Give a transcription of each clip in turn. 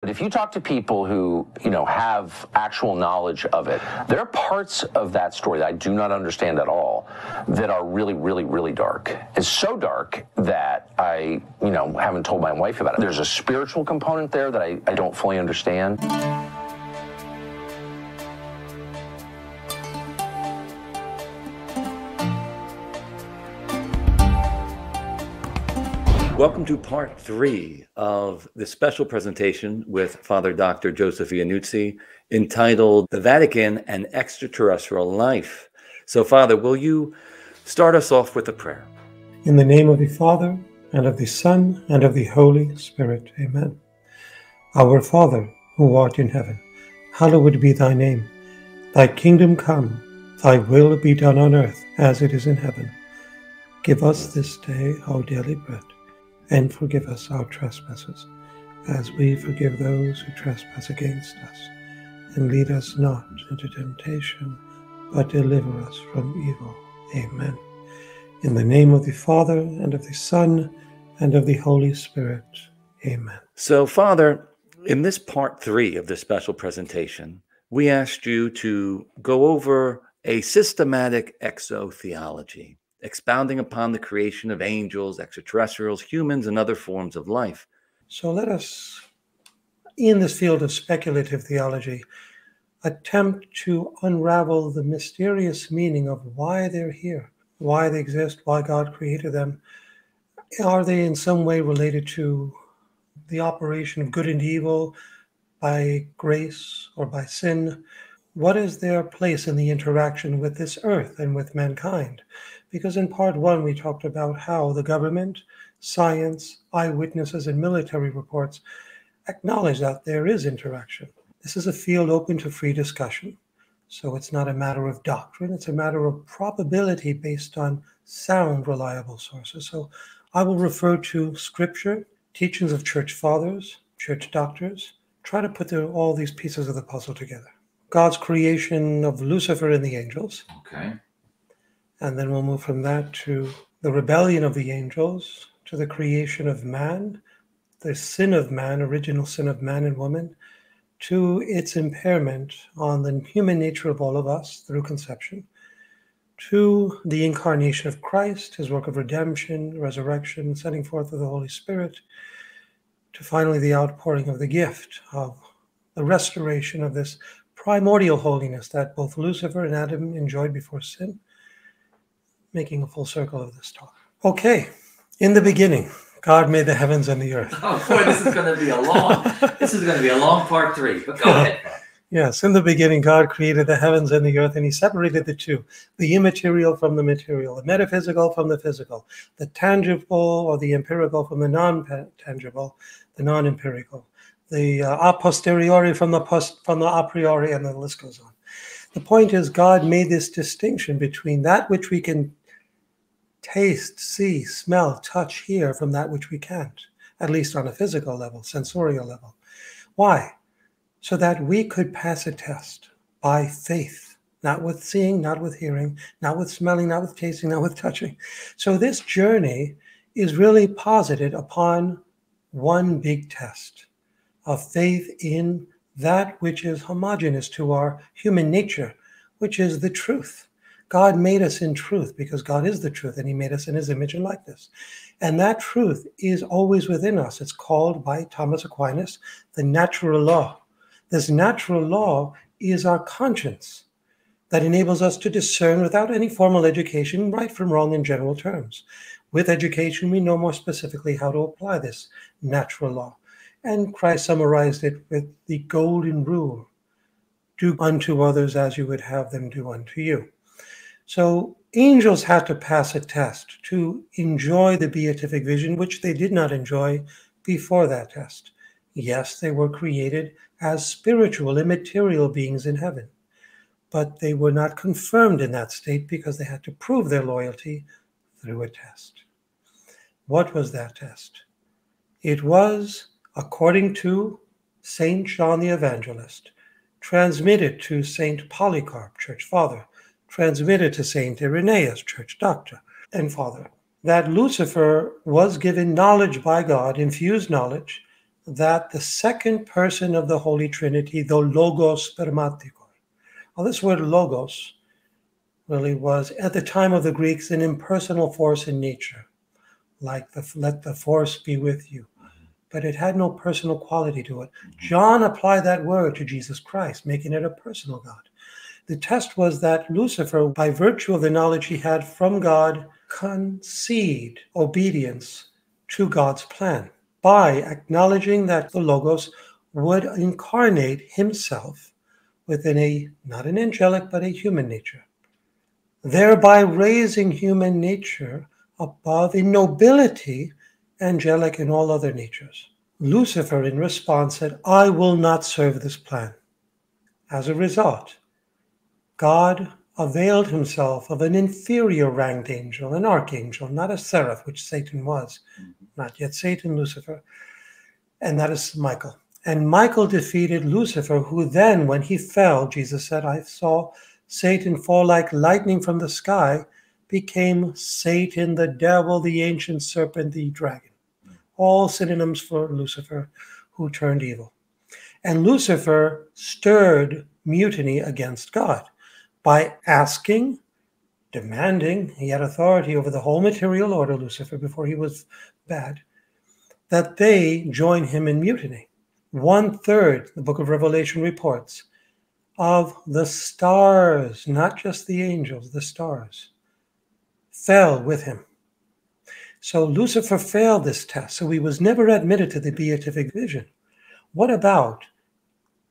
But if you talk to people who, you know, have actual knowledge of it, there are parts of that story that I do not understand at all that are really, really, really dark. It's so dark that I, you know, haven't told my wife about it. There's a spiritual component there that I, I don't fully understand. Welcome to part three of the special presentation with Father Dr. Joseph Iannuzzi entitled The Vatican and Extraterrestrial Life. So, Father, will you start us off with a prayer? In the name of the Father, and of the Son, and of the Holy Spirit. Amen. Our Father, who art in heaven, hallowed be thy name. Thy kingdom come, thy will be done on earth as it is in heaven. Give us this day our daily bread and forgive us our trespasses, as we forgive those who trespass against us. And lead us not into temptation, but deliver us from evil. Amen. In the name of the Father, and of the Son, and of the Holy Spirit. Amen. So, Father, in this part three of this special presentation, we asked you to go over a systematic exotheology expounding upon the creation of angels, extraterrestrials, humans, and other forms of life. So let us, in this field of speculative theology, attempt to unravel the mysterious meaning of why they're here, why they exist, why God created them. Are they in some way related to the operation of good and evil by grace or by sin? What is their place in the interaction with this earth and with mankind? Because in part one, we talked about how the government, science, eyewitnesses, and military reports acknowledge that there is interaction. This is a field open to free discussion. So it's not a matter of doctrine, it's a matter of probability based on sound, reliable sources. So I will refer to scripture, teachings of church fathers, church doctors, try to put the, all these pieces of the puzzle together. God's creation of Lucifer and the angels. Okay. And then we'll move from that to the rebellion of the angels, to the creation of man, the sin of man, original sin of man and woman, to its impairment on the human nature of all of us through conception, to the incarnation of Christ, his work of redemption, resurrection, sending forth of the Holy Spirit, to finally the outpouring of the gift of the restoration of this primordial holiness that both Lucifer and Adam enjoyed before sin making a full circle of this talk. Okay, in the beginning, God made the heavens and the earth. Oh boy, this is going to be a long. this is going to be a long part three. But go ahead. Yes, in the beginning, God created the heavens and the earth, and He separated the two the immaterial from the material, the metaphysical from the physical, the tangible or the empirical from the non tangible, the non empirical, the uh, a posteriori from the, post, from the a priori, and the list goes on. The point is, God made this distinction between that which we can taste, see, smell, touch, hear from that which we can't, at least on a physical level, sensorial level. Why? So that we could pass a test by faith, not with seeing, not with hearing, not with smelling, not with tasting, not with touching. So this journey is really posited upon one big test of faith in that which is homogeneous to our human nature, which is the truth. God made us in truth because God is the truth and He made us in His image and likeness. And that truth is always within us. It's called by Thomas Aquinas the natural law. This natural law is our conscience that enables us to discern without any formal education right from wrong in general terms. With education, we know more specifically how to apply this natural law. And Christ summarized it with the golden rule do unto others as you would have them do unto you. So angels had to pass a test to enjoy the beatific vision, which they did not enjoy before that test. Yes, they were created as spiritual, immaterial beings in heaven, but they were not confirmed in that state because they had to prove their loyalty through a test. What was that test? It was, according to Saint John the Evangelist, transmitted to Saint Polycarp, church father, transmitted to Saint Irenaeus, church doctor and father, that Lucifer was given knowledge by God, infused knowledge, that the second person of the Holy Trinity, the Logos Spermatikon, well, this word logos really was, at the time of the Greeks, an impersonal force in nature, like the, let the force be with you. But it had no personal quality to it. Mm-hmm. John applied that word to Jesus Christ, making it a personal God. The test was that Lucifer, by virtue of the knowledge he had from God, concede obedience to God's plan by acknowledging that the Logos would incarnate himself within a not an angelic but a human nature, thereby raising human nature above in nobility angelic and all other natures. Lucifer, in response, said, I will not serve this plan. As a result, God availed himself of an inferior ranked angel, an archangel, not a seraph, which Satan was, mm-hmm. not yet Satan, Lucifer, and that is Michael. And Michael defeated Lucifer, who then, when he fell, Jesus said, I saw Satan fall like lightning from the sky, became Satan, the devil, the ancient serpent, the dragon. Mm-hmm. All synonyms for Lucifer, who turned evil. And Lucifer stirred mutiny against God by asking, demanding, he had authority over the whole material order, Lucifer, before he was bad, that they join him in mutiny. One third, the book of Revelation reports, of the stars, not just the angels, the stars, fell with him. So Lucifer failed this test, so he was never admitted to the beatific vision. What about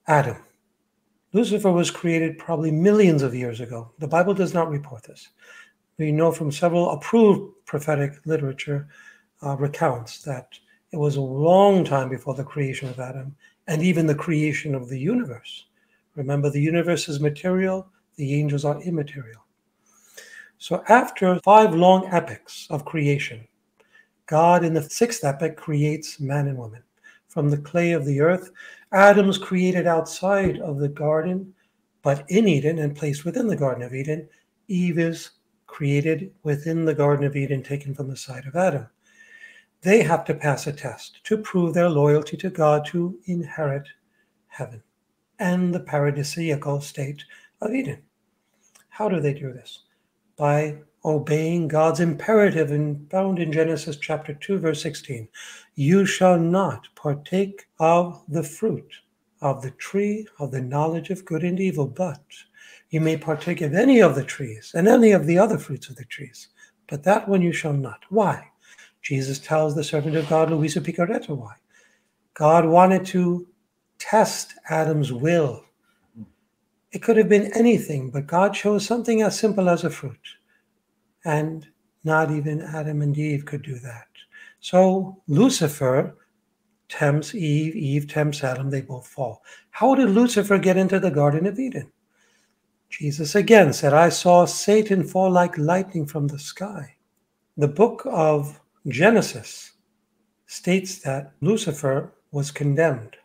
Adam? Lucifer was created probably millions of years ago. The Bible does not report this. We know from several approved prophetic literature uh, recounts that it was a long time before the creation of Adam and even the creation of the universe. Remember, the universe is material, the angels are immaterial. So, after five long epochs of creation, God in the sixth epoch creates man and woman from the clay of the earth. Adam's created outside of the garden, but in Eden and placed within the Garden of Eden. Eve is created within the Garden of Eden, taken from the side of Adam. They have to pass a test to prove their loyalty to God to inherit heaven and the paradisiacal state of Eden. How do they do this? By obeying God's imperative and found in Genesis chapter 2, verse 16. You shall not partake of the fruit of the tree of the knowledge of good and evil, but you may partake of any of the trees and any of the other fruits of the trees, but that one you shall not. Why? Jesus tells the servant of God, Luisa Piccarreta, why? God wanted to test Adam's will. It could have been anything, but God chose something as simple as a fruit. And not even Adam and Eve could do that. So Lucifer tempts Eve, Eve tempts Adam, they both fall. How did Lucifer get into the Garden of Eden? Jesus again said, I saw Satan fall like lightning from the sky. The book of Genesis states that Lucifer was condemned.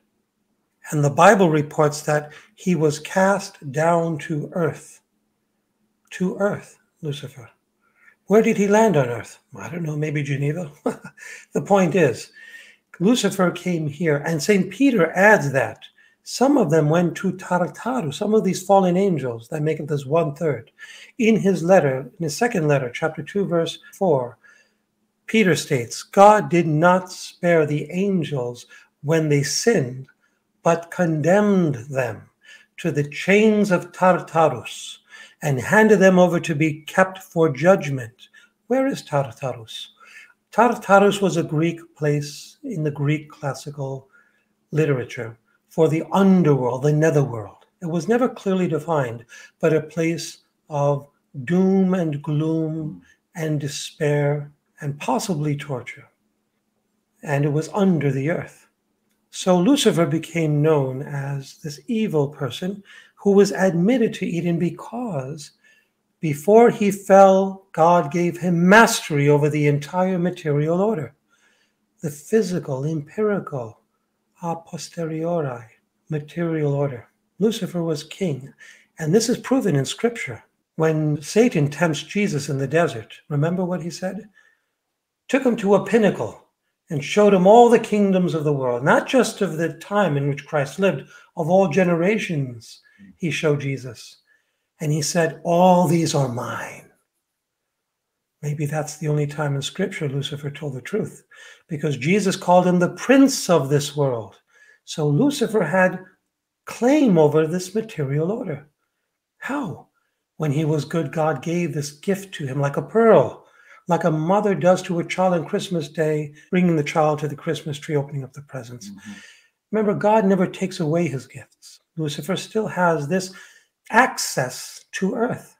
And the Bible reports that he was cast down to earth. To earth, Lucifer. Where did he land on earth? I don't know, maybe Geneva. the point is, Lucifer came here, and St. Peter adds that some of them went to Tartaru, some of these fallen angels that make up this one third. In his letter, in his second letter, chapter 2, verse 4, Peter states, God did not spare the angels when they sinned, but condemned them to the chains of Tartarus and handed them over to be kept for judgment. Where is Tartarus? Tartarus was a Greek place in the Greek classical literature for the underworld, the netherworld. It was never clearly defined, but a place of doom and gloom and despair and possibly torture. And it was under the earth. So Lucifer became known as this evil person who was admitted to Eden because before he fell, God gave him mastery over the entire material order, the physical, empirical, a posteriori material order. Lucifer was king. And this is proven in scripture. When Satan tempts Jesus in the desert, remember what he said? Took him to a pinnacle and showed him all the kingdoms of the world, not just of the time in which Christ lived, of all generations, he showed Jesus. And he said, All these are mine. Maybe that's the only time in Scripture Lucifer told the truth, because Jesus called him the prince of this world. So Lucifer had claim over this material order. How? When he was good, God gave this gift to him like a pearl, like a mother does to a child on Christmas Day, bringing the child to the Christmas tree, opening up the presents. Mm-hmm. Remember, God never takes away his gifts. Lucifer still has this access to earth.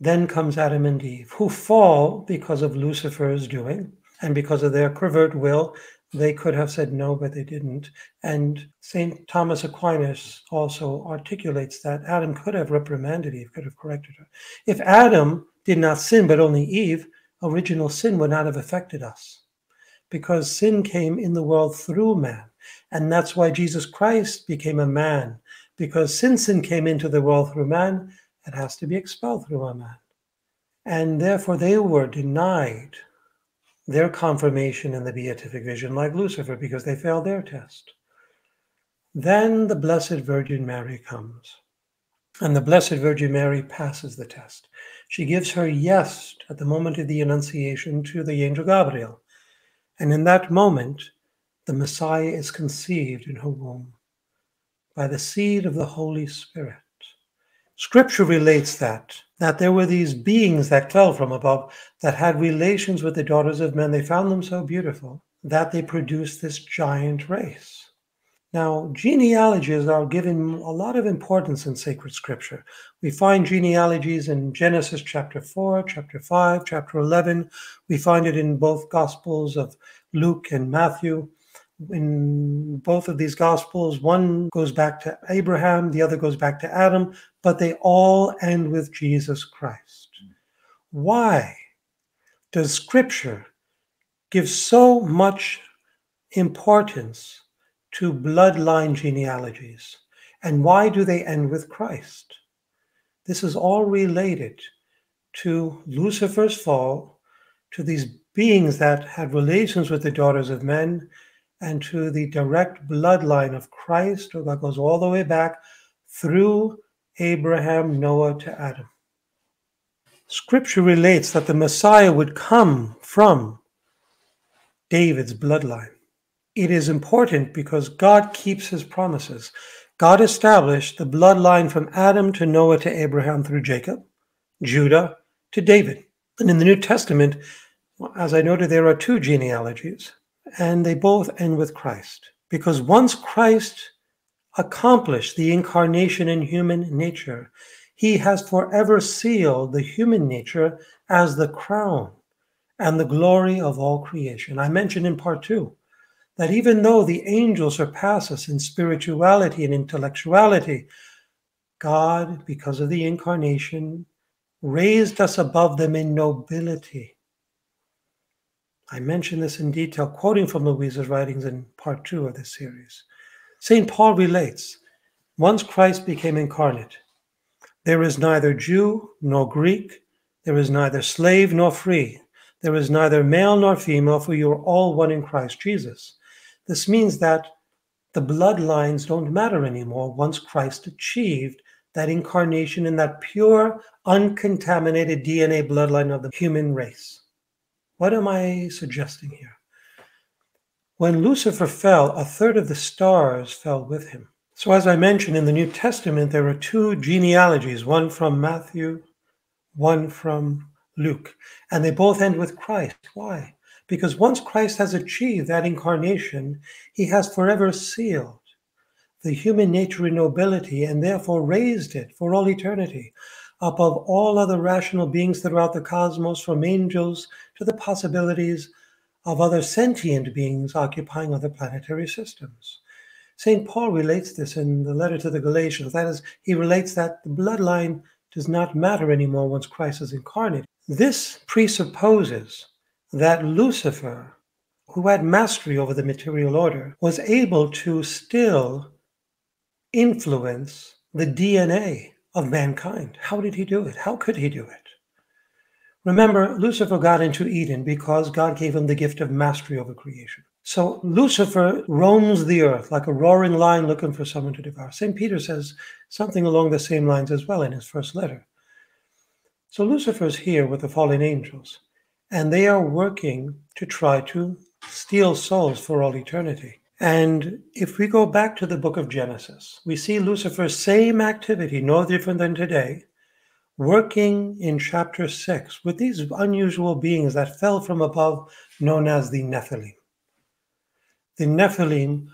Then comes Adam and Eve, who fall because of Lucifer's doing and because of their covert will. They could have said no, but they didn't. And St. Thomas Aquinas also articulates that Adam could have reprimanded Eve, could have corrected her. If Adam did not sin, but only Eve, original sin would not have affected us because sin came in the world through man. And that's why Jesus Christ became a man, because since sin came into the world through man, it has to be expelled through a man. And therefore, they were denied their confirmation in the beatific vision, like Lucifer, because they failed their test. Then the Blessed Virgin Mary comes, and the Blessed Virgin Mary passes the test. She gives her yes at the moment of the Annunciation to the angel Gabriel. And in that moment, the Messiah is conceived in her womb by the seed of the Holy Spirit. Scripture relates that that there were these beings that fell from above that had relations with the daughters of men. They found them so beautiful that they produced this giant race. Now, genealogies are given a lot of importance in sacred scripture. We find genealogies in Genesis chapter 4, chapter 5, chapter 11. We find it in both Gospels of Luke and Matthew in both of these gospels one goes back to abraham the other goes back to adam but they all end with jesus christ why does scripture give so much importance to bloodline genealogies and why do they end with christ this is all related to lucifer's fall to these beings that had relations with the daughters of men and to the direct bloodline of Christ that goes all the way back through Abraham, Noah to Adam. Scripture relates that the Messiah would come from David's bloodline. It is important because God keeps his promises. God established the bloodline from Adam to Noah to Abraham through Jacob, Judah to David. And in the New Testament, as I noted, there are two genealogies and they both end with Christ. Because once Christ accomplished the incarnation in human nature, he has forever sealed the human nature as the crown and the glory of all creation. I mentioned in part two that even though the angels surpass us in spirituality and intellectuality, God, because of the incarnation, raised us above them in nobility I mention this in detail, quoting from Luisa's writings in part two of this series. St. Paul relates once Christ became incarnate, there is neither Jew nor Greek, there is neither slave nor free, there is neither male nor female, for you are all one in Christ Jesus. This means that the bloodlines don't matter anymore once Christ achieved that incarnation in that pure, uncontaminated DNA bloodline of the human race. What am I suggesting here? When Lucifer fell, a third of the stars fell with him. So, as I mentioned in the New Testament, there are two genealogies one from Matthew, one from Luke, and they both end with Christ. Why? Because once Christ has achieved that incarnation, he has forever sealed the human nature in nobility and therefore raised it for all eternity above all other rational beings throughout the cosmos, from angels to the possibilities of other sentient beings occupying other planetary systems. St. Paul relates this in the letter to the Galatians. That is, he relates that the bloodline does not matter anymore once Christ is incarnate. This presupposes that Lucifer, who had mastery over the material order, was able to still influence the DNA of mankind. How did he do it? How could he do it? Remember, Lucifer got into Eden because God gave him the gift of mastery over creation. So Lucifer roams the earth like a roaring lion looking for someone to devour. St. Peter says something along the same lines as well in his first letter. So Lucifer's here with the fallen angels, and they are working to try to steal souls for all eternity. And if we go back to the book of Genesis, we see Lucifer's same activity, no different than today, working in chapter 6 with these unusual beings that fell from above, known as the Nephilim. The Nephilim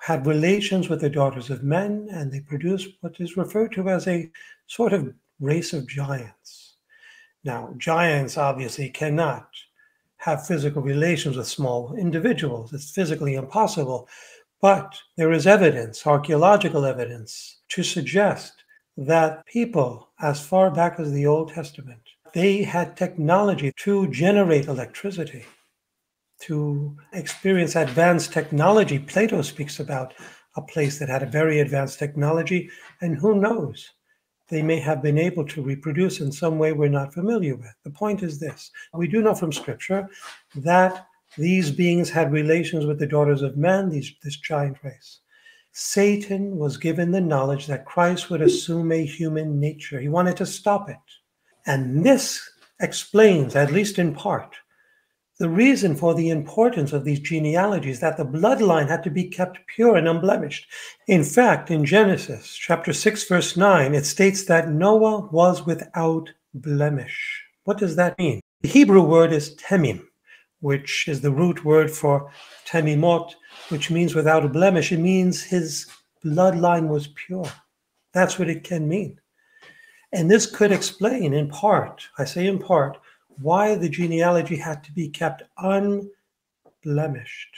had relations with the daughters of men, and they produced what is referred to as a sort of race of giants. Now, giants obviously cannot have physical relations with small individuals. It's physically impossible. But there is evidence, archaeological evidence, to suggest that people, as far back as the Old Testament, they had technology to generate electricity, to experience advanced technology. Plato speaks about a place that had a very advanced technology, and who knows? They may have been able to reproduce in some way we're not familiar with. The point is this we do know from Scripture that these beings had relations with the daughters of man, these, this giant race. Satan was given the knowledge that Christ would assume a human nature. He wanted to stop it. And this explains, at least in part, the reason for the importance of these genealogies that the bloodline had to be kept pure and unblemished. In fact, in Genesis chapter 6 verse 9, it states that Noah was without blemish. What does that mean? The Hebrew word is temim, which is the root word for temimot, which means without a blemish. It means his bloodline was pure. That's what it can mean. And this could explain, in part, I say in part, why the genealogy had to be kept unblemished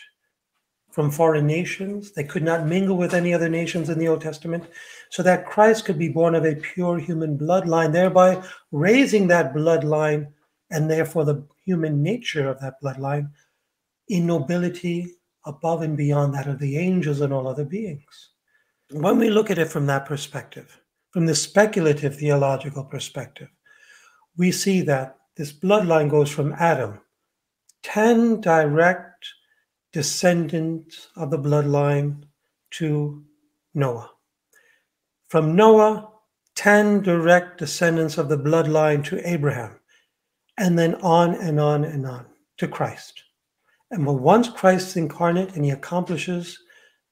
from foreign nations. They could not mingle with any other nations in the Old Testament, so that Christ could be born of a pure human bloodline, thereby raising that bloodline and therefore the human nature of that bloodline in nobility above and beyond that of the angels and all other beings. When we look at it from that perspective, from the speculative theological perspective, we see that this bloodline goes from Adam, 10 direct descendants of the bloodline to Noah. From Noah, 10 direct descendants of the bloodline to Abraham, and then on and on and on to Christ. And when once Christ is incarnate and he accomplishes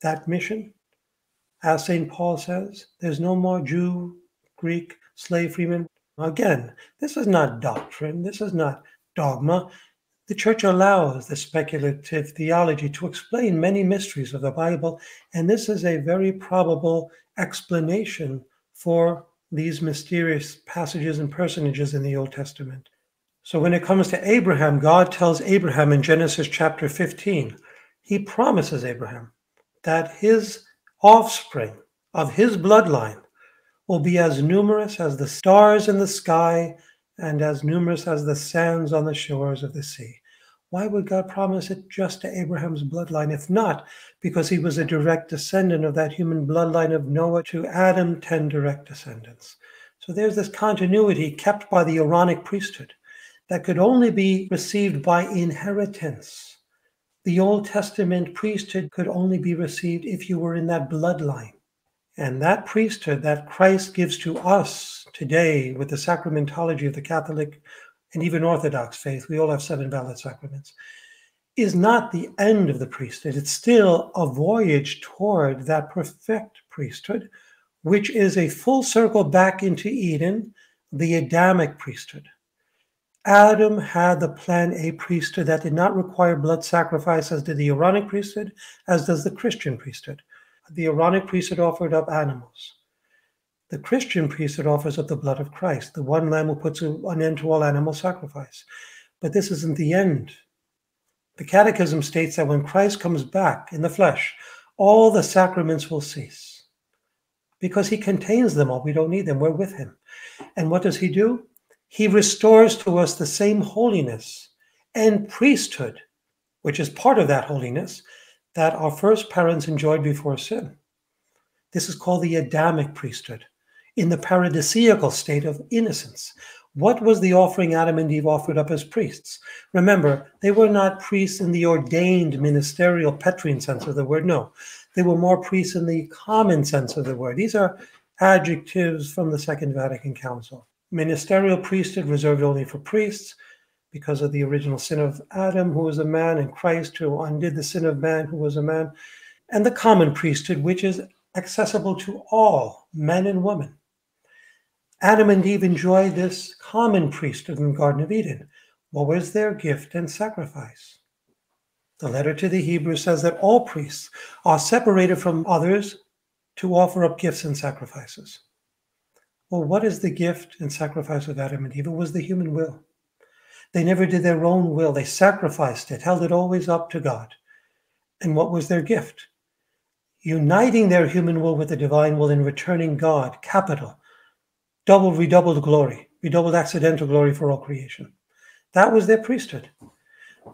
that mission, as St. Paul says, there's no more Jew, Greek, slave, freeman. Again, this is not doctrine, this is not dogma. The church allows the speculative theology to explain many mysteries of the Bible, and this is a very probable explanation for these mysterious passages and personages in the Old Testament. So when it comes to Abraham, God tells Abraham in Genesis chapter 15, he promises Abraham that his offspring of his bloodline will be as numerous as the stars in the sky and as numerous as the sands on the shores of the sea. Why would God promise it just to Abraham's bloodline? If not, because he was a direct descendant of that human bloodline of Noah to Adam, 10 direct descendants. So there's this continuity kept by the Aaronic priesthood that could only be received by inheritance. The Old Testament priesthood could only be received if you were in that bloodline. And that priesthood that Christ gives to us today with the sacramentology of the Catholic and even Orthodox faith, we all have seven valid sacraments, is not the end of the priesthood. It's still a voyage toward that perfect priesthood, which is a full circle back into Eden, the Adamic priesthood. Adam had the plan A priesthood that did not require blood sacrifice, as did the Aaronic priesthood, as does the Christian priesthood. The Aaronic priesthood offered up animals. The Christian priesthood offers up the blood of Christ, the one lamb who puts an end to all animal sacrifice. But this isn't the end. The Catechism states that when Christ comes back in the flesh, all the sacraments will cease because he contains them all. We don't need them. We're with him. And what does he do? he restores to us the same holiness and priesthood, which is part of that holiness that our first parents enjoyed before sin. This is called the Adamic priesthood in the paradisiacal state of innocence. What was the offering Adam and Eve offered up as priests? Remember, they were not priests in the ordained ministerial Petrine sense of the word. No, they were more priests in the common sense of the word. These are adjectives from the Second Vatican Council. Ministerial priesthood reserved only for priests because of the original sin of Adam, who was a man, and Christ, who undid the sin of man, who was a man, and the common priesthood, which is accessible to all men and women. Adam and Eve enjoyed this common priesthood in the Garden of Eden. What was their gift and sacrifice? The letter to the Hebrews says that all priests are separated from others to offer up gifts and sacrifices. Well, what is the gift and sacrifice of Adam and Eve? It was the human will. They never did their own will, they sacrificed it, held it always up to God. And what was their gift? Uniting their human will with the divine will and returning God, capital, double, redoubled glory, redoubled accidental glory for all creation. That was their priesthood.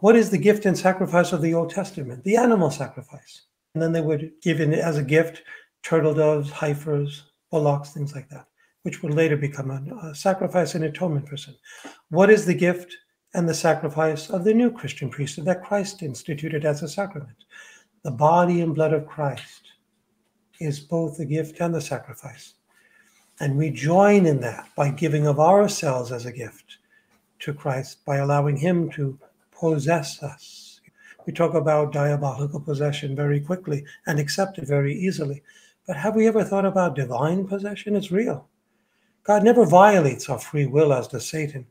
What is the gift and sacrifice of the Old Testament? The animal sacrifice. And then they would give in as a gift turtle doves, heifers, bullocks, things like that, which would later become a, a sacrifice and atonement for sin. What is the gift and the sacrifice of the new Christian priesthood that Christ instituted as a sacrament? The body and blood of Christ is both the gift and the sacrifice. And we join in that by giving of ourselves as a gift to Christ, by allowing Him to possess us. We talk about diabolical possession very quickly and accept it very easily. But have we ever thought about divine possession? It's real. God never violates our free will as does Satan,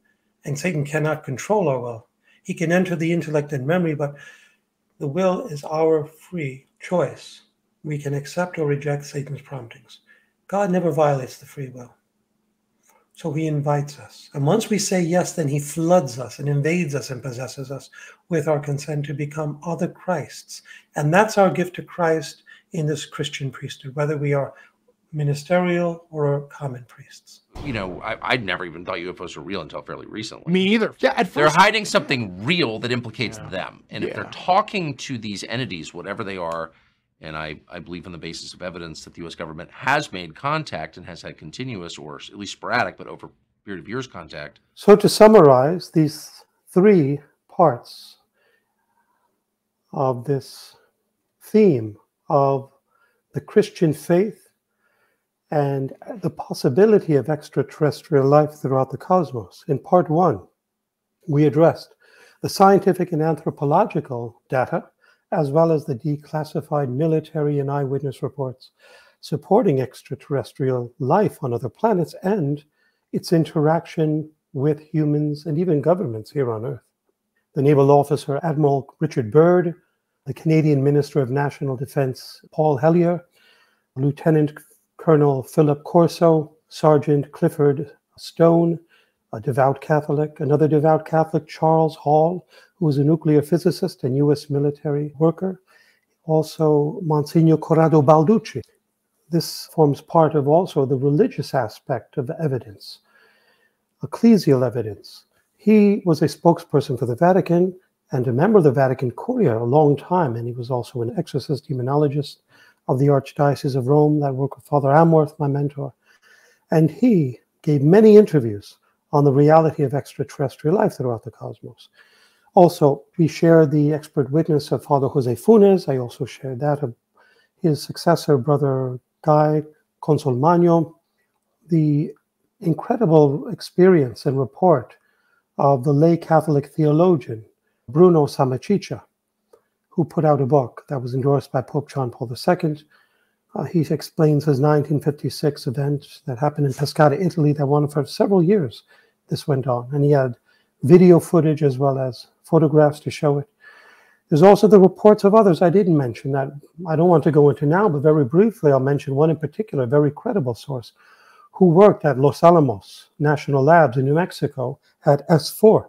and Satan cannot control our will. He can enter the intellect and memory, but the will is our free choice. We can accept or reject Satan's promptings. God never violates the free will. So he invites us. And once we say yes, then he floods us and invades us and possesses us with our consent to become other Christs. And that's our gift to Christ in this Christian priesthood, whether we are ministerial or common priests. You know, I, would never even thought UFOs were real until fairly recently. Me either. Yeah, at first, they're hiding something real that implicates yeah. them, and yeah. if they're talking to these entities, whatever they are, and I, I believe on the basis of evidence that the U.S. government has made contact and has had continuous or at least sporadic, but over a period of years contact. So to summarize these three parts of this theme of the Christian faith and the possibility of extraterrestrial life throughout the cosmos. In part one, we addressed the scientific and anthropological data, as well as the declassified military and eyewitness reports supporting extraterrestrial life on other planets and its interaction with humans and even governments here on Earth. The naval officer Admiral Richard Byrd the Canadian Minister of National Defense, Paul Hellyer, Lieutenant Colonel Philip Corso, Sergeant Clifford Stone, a devout Catholic, another devout Catholic, Charles Hall, who was a nuclear physicist and U.S. military worker, also Monsignor Corrado Balducci. This forms part of also the religious aspect of evidence, ecclesial evidence. He was a spokesperson for the Vatican and a member of the Vatican Curia a long time, and he was also an exorcist demonologist of the Archdiocese of Rome that worked with Father Amorth, my mentor. And he gave many interviews on the reality of extraterrestrial life throughout the cosmos. Also, we shared the expert witness of Father Jose Funes. I also shared that of his successor, Brother Guy Consolmagno. The incredible experience and report of the lay Catholic theologian Bruno Sammaciccia, who put out a book that was endorsed by Pope John Paul II. Uh, he explains his 1956 event that happened in Pescara, Italy, that went for several years. This went on, and he had video footage as well as photographs to show it. There's also the reports of others I didn't mention that I don't want to go into now, but very briefly, I'll mention one in particular, a very credible source, who worked at Los Alamos National Labs in New Mexico at S4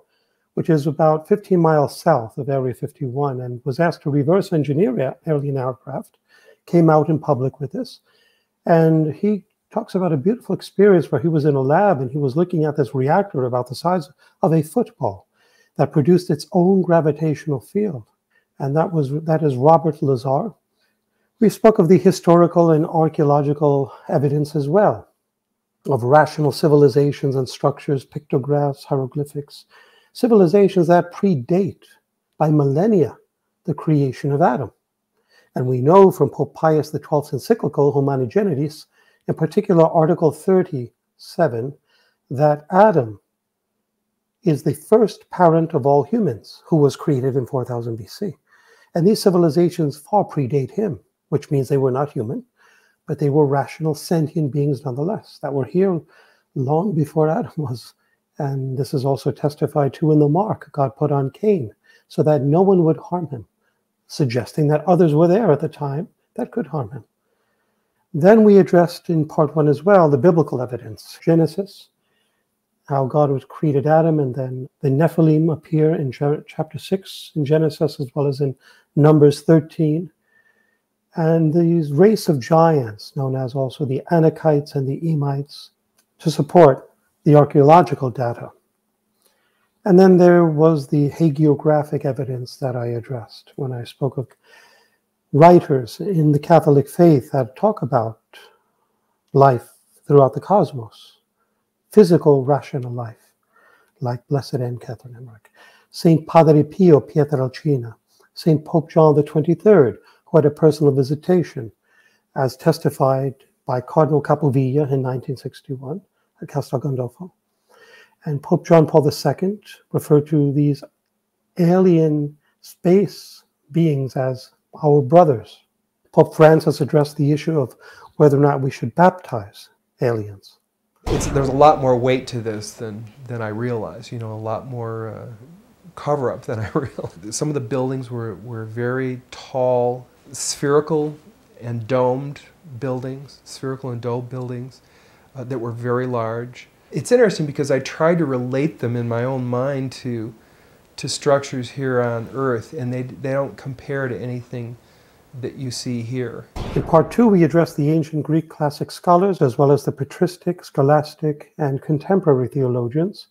which is about 15 miles south of Area 51, and was asked to reverse engineer alien aircraft, came out in public with this. And he talks about a beautiful experience where he was in a lab and he was looking at this reactor about the size of a football that produced its own gravitational field. And that was that is Robert Lazar. We spoke of the historical and archaeological evidence as well. of rational civilizations and structures, pictographs, hieroglyphics, civilizations that predate by millennia the creation of Adam. And we know from Pope Pius XII's encyclical Humani Generis, in particular Article 37, that Adam is the first parent of all humans who was created in 4000 BC. And these civilizations far predate him, which means they were not human, but they were rational, sentient beings nonetheless, that were here long before Adam was. And this is also testified to in the mark God put on Cain, so that no one would harm him, suggesting that others were there at the time that could harm him. Then we addressed in part one as well the biblical evidence Genesis, how God was created Adam, and then the Nephilim appear in chapter 6 in Genesis as well as in Numbers 13. And these race of giants, known as also the Anakites and the Emites, to support the archaeological data. And then there was the hagiographic evidence that I addressed when I spoke of writers in the Catholic faith that talk about life throughout the cosmos physical rational life, like Blessed Anne Catherine Emmerich, Saint Padre Pio Pietrelcina, Saint Pope John 23rd, who had a personal visitation, as testified by Cardinal Capovilla in 1961 at Castel Gandolfo. And Pope John Paul II referred to these alien space beings as our brothers. Pope Francis addressed the issue of whether or not we should baptize aliens it's, there's a lot more weight to this than, than I realized, you know, a lot more uh, cover up than I realized. Some of the buildings were, were very tall, spherical and domed buildings, spherical and domed buildings uh, that were very large. It's interesting because I tried to relate them in my own mind to, to structures here on Earth, and they, they don't compare to anything that you see here. In part two, we address the ancient Greek classic scholars as well as the patristic, scholastic, and contemporary theologians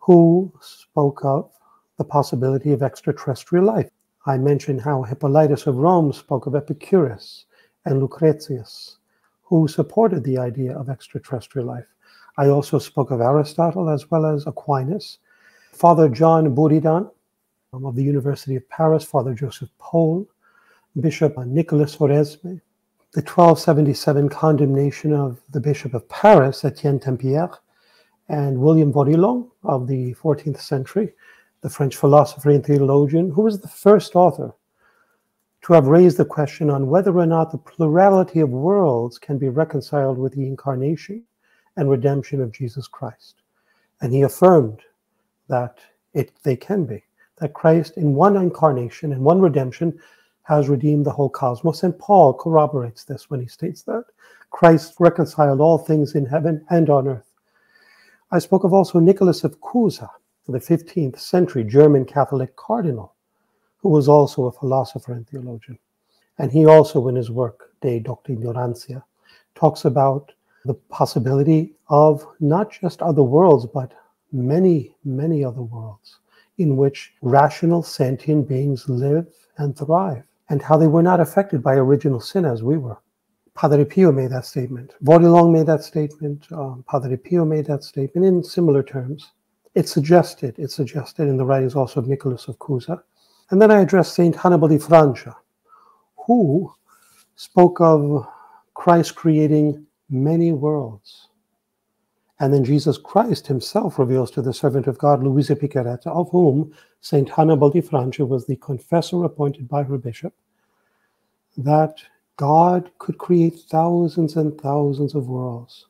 who spoke of the possibility of extraterrestrial life. I mentioned how Hippolytus of Rome spoke of Epicurus and Lucretius, who supported the idea of extraterrestrial life. I also spoke of Aristotle as well as Aquinas, Father John Buridan um, of the University of Paris, Father Joseph Pohle, Bishop Nicolas Oresme, the 1277 condemnation of the Bishop of Paris, Etienne Tempier, and William Vorilhon of the 14th century, the French philosopher and theologian, who was the first author to have raised the question on whether or not the plurality of worlds can be reconciled with the incarnation and redemption of Jesus Christ. And he affirmed that it, they can be, that Christ in one incarnation and one redemption has redeemed the whole cosmos. And Paul corroborates this when he states that Christ reconciled all things in heaven and on earth. I spoke of also Nicholas of Cusa, the 15th century German Catholic cardinal, who was also a philosopher and theologian. And he also, in his work, De Docta Ignorantia, talks about the possibility of not just other worlds, but many, many other worlds in which rational sentient beings live and thrive and how they were not affected by original sin as we were. Padre Pio made that statement. Vorilhon made that statement. Um, Padre Pio made that statement in similar terms. It suggested, it suggested in the writings also of Nicholas of Cusa. And then I addressed Saint Hannibal di Francia, who spoke of Christ creating many worlds. And then Jesus Christ himself reveals to the servant of God, Luisa Piccarreta, of whom St. Hannibal di Francia was the confessor appointed by her bishop, that God could create thousands and thousands of worlds.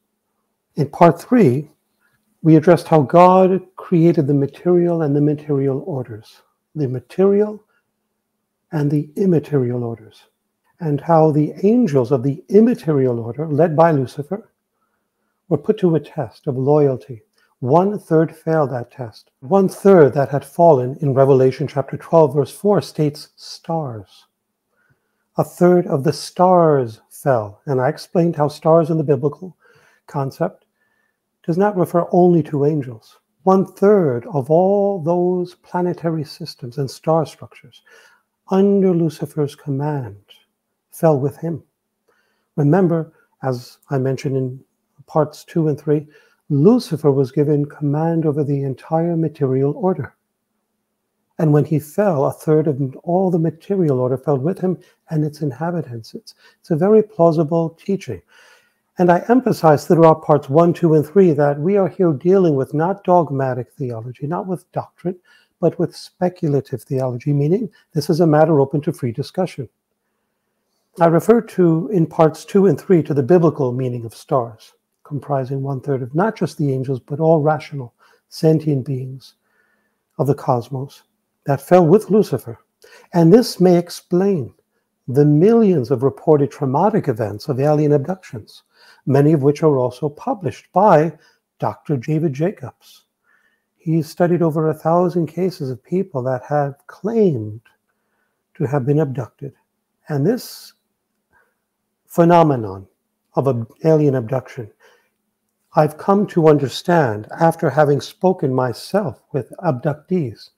In part three, we addressed how God created the material and the material orders, the material and the immaterial orders, and how the angels of the immaterial order, led by Lucifer, were put to a test of loyalty. One third failed that test. One third that had fallen in Revelation chapter 12, verse 4 states stars. A third of the stars fell. And I explained how stars in the biblical concept does not refer only to angels. One third of all those planetary systems and star structures under Lucifer's command fell with him. Remember, as I mentioned in parts two and three, Lucifer was given command over the entire material order. And when he fell, a third of all the material order fell with him and its inhabitants. It's, it's a very plausible teaching. And I emphasize throughout parts one, two, and three that we are here dealing with not dogmatic theology, not with doctrine, but with speculative theology, meaning this is a matter open to free discussion. I refer to in parts two and three to the biblical meaning of stars, comprising one third of not just the angels, but all rational, sentient beings of the cosmos that fell with Lucifer. And this may explain the millions of reported traumatic events of alien abductions, many of which are also published by Dr. David Jacobs. He studied over a thousand cases of people that have claimed to have been abducted. And this phenomenon of alien abduction, I've come to understand after having spoken myself with abductees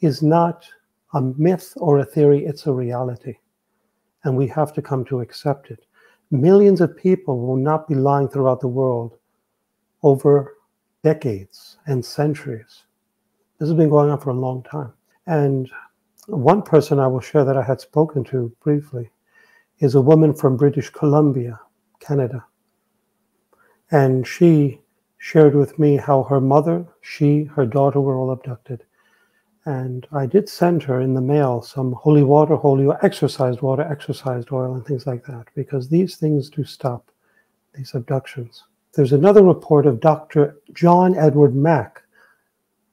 is not a myth or a theory, it's a reality. And we have to come to accept it. Millions of people will not be lying throughout the world over decades and centuries. This has been going on for a long time. And one person I will share that I had spoken to briefly is a woman from British Columbia, Canada. And she shared with me how her mother, she, her daughter were all abducted. And I did send her in the mail some holy water, holy exorcised water, exorcised oil, and things like that, because these things do stop these abductions. There's another report of Dr. John Edward Mack.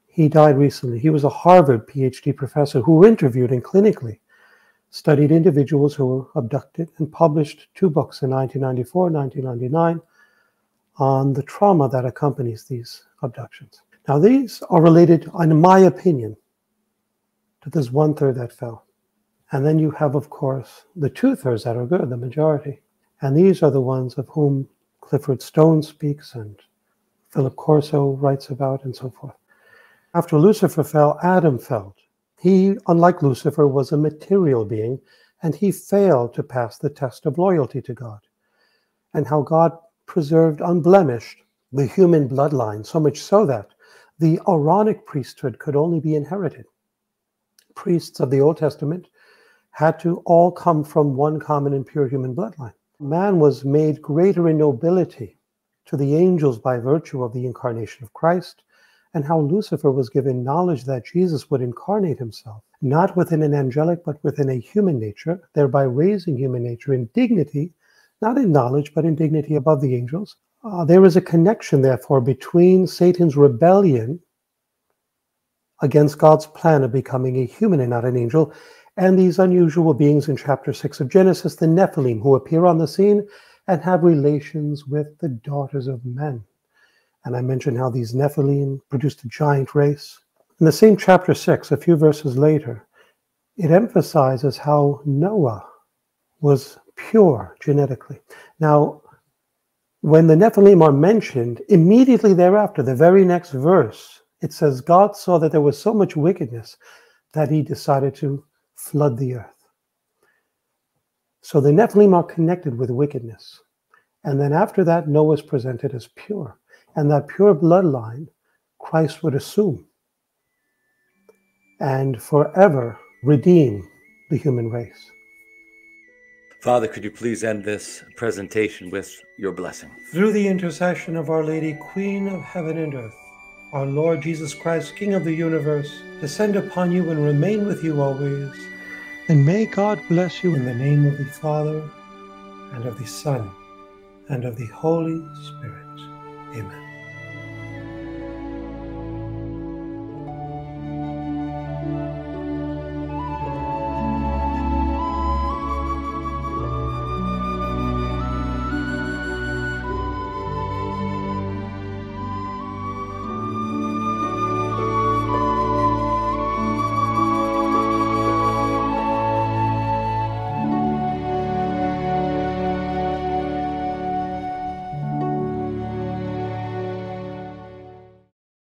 He died recently. He was a Harvard PhD professor who interviewed and clinically studied individuals who were abducted and published two books in 1994 1999 on the trauma that accompanies these abductions. Now, these are related, in my opinion, to this one third that fell. And then you have, of course, the two thirds that are good, the majority. And these are the ones of whom Clifford Stone speaks and Philip Corso writes about and so forth. After Lucifer fell, Adam fell. He, unlike Lucifer, was a material being, and he failed to pass the test of loyalty to God. And how God preserved unblemished the human bloodline, so much so that the Aaronic priesthood could only be inherited priests of the Old Testament had to all come from one common and pure human bloodline. Man was made greater in nobility to the angels by virtue of the incarnation of Christ, and how Lucifer was given knowledge that Jesus would incarnate himself, not within an angelic, but within a human nature, thereby raising human nature in dignity, not in knowledge, but in dignity above the angels. Uh, there is a connection, therefore, between Satan's rebellion against God's plan of becoming a human and not an angel, and these unusual beings in chapter 6 of Genesis, the Nephilim, who appear on the scene and have relations with the daughters of men. And I mentioned how these Nephilim produced a giant race. In the same chapter 6, a few verses later, it emphasizes how Noah was pure genetically. Now, when the Nephilim are mentioned, immediately thereafter, the very next verse it says God saw that there was so much wickedness that he decided to flood the earth. So the Nephilim are connected with wickedness. And then after that, Noah is presented as pure. And that pure bloodline, Christ would assume and forever redeem the human race. Father, could you please end this presentation with your blessing? Through the intercession of Our Lady, Queen of Heaven and Earth our Lord Jesus Christ, King of the universe, descend upon you and remain with you always. And may God bless you in the name of the Father, and of the Son, and of the Holy Spirit. Amen.